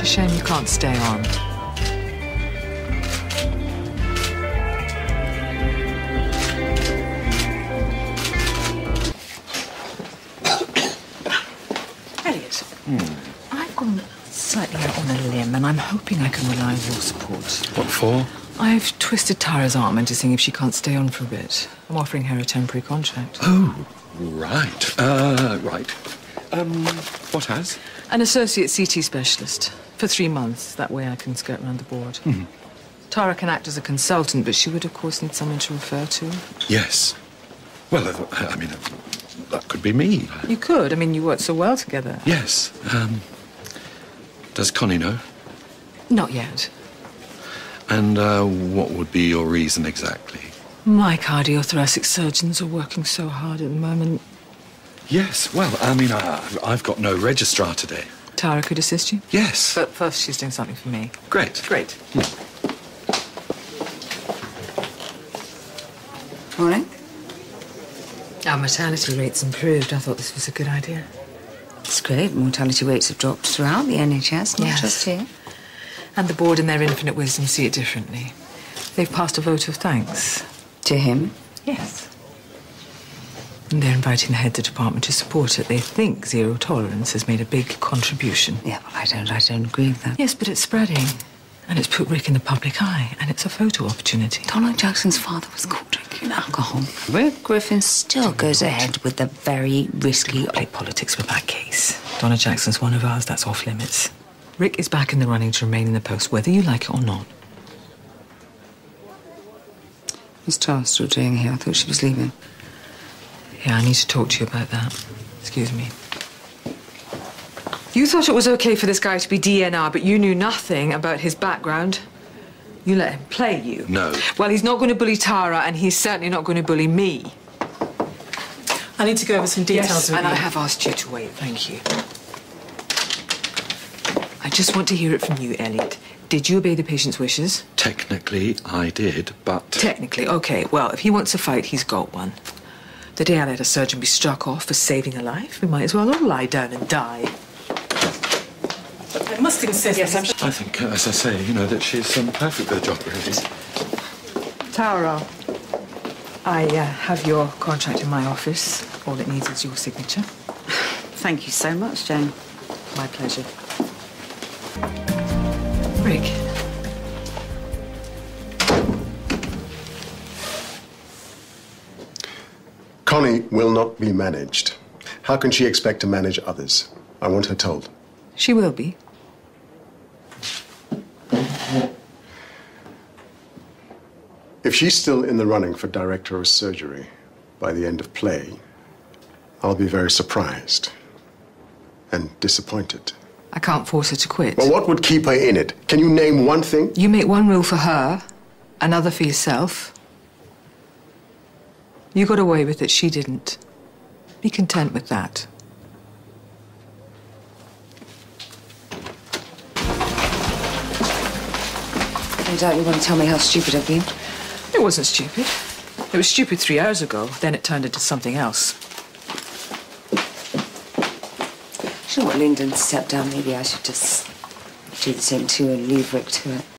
Such a shame you can't stay on. Elliot, I've gone slightly out on a limb, and I'm hoping I can rely on your support. What for? I've twisted Tara's arm into seeing if she can't stay on for a bit. I'm offering her a temporary contract. Oh, right. Uh, right. Um, what has? An associate CT specialist for three months. That way I can skirt around the board. Tara can act as a consultant, but she would, of course, need someone to refer to. Yes. Well, uh, I mean, uh, that could be me. You could. I mean, you work so well together. Yes. Um, does Connie know? Not yet. And uh, what would be your reason exactly? My cardiothoracic surgeons are working so hard at the moment. Yes. Well, I mean, I, I've got no registrar today. Tara could assist you. Yes. But first, she's doing something for me. Great. Great. Morning. Our mortality rate's improved. I thought this was a good idea. It's great. Mortality rates have dropped throughout the NHS, not Yes. just here. And the board, in their infinite wisdom, see it differently. They've passed a vote of thanks. To him? Yes. And they're inviting the head of the department to support it. They think zero tolerance has made a big contribution. Yeah, well, I don't, I don't agree with that. Yes, but it's spreading. And it's put Ric in the public eye. And it's a photo opportunity. Donald Jackson's father was caught drinking alcohol. Ric Griffin still goes ahead with the very risky. Play politics with that case. Donna Jackson's one of ours. That's off limits. Ric is back in the running to remain in the post, whether you like it or not. Miss Tara still doing here. I thought she was leaving. Yeah, I need to talk to you about that. Excuse me. You thought it was okay for this guy to be DNR, but you knew nothing about his background. You let him play you. No. Well, he's not going to bully Tara, and he's certainly not going to bully me. I need to go over some details Yes, with and you. I have asked you to wait. Thank you. I just want to hear it from you, Elliot. Did you obey the patient's wishes? Technically, I did, but. Technically, okay. Well, if he wants a fight, he's got one. The day I let a surgeon be struck off for saving a life, we might as well all lie down and die. I must insist. Yes, I'm I think, uh, as I say, you know, that she's um, perfect for the job, really. Tara, I uh, have your contract in my office. All it needs is your signature. Thank you so much, Jayne. My pleasure. Ric, Connie will not be managed. How can she expect to manage others? I want her told. she will be. If she's still in the running for director of surgery by the end of play, I'll be very surprised and disappointed. I can't force her to quit. Well, what would keep her in it? Can you name one thing? You make one rule for her, another for yourself. You got away with it, she didn't. Be content with that. No doubt you want to tell me how stupid I've been. It wasn't stupid. It was stupid three hours ago. Then it turned into something else. Know what, Linden, step down. Maybe I should just do the same too and leave Ric to it.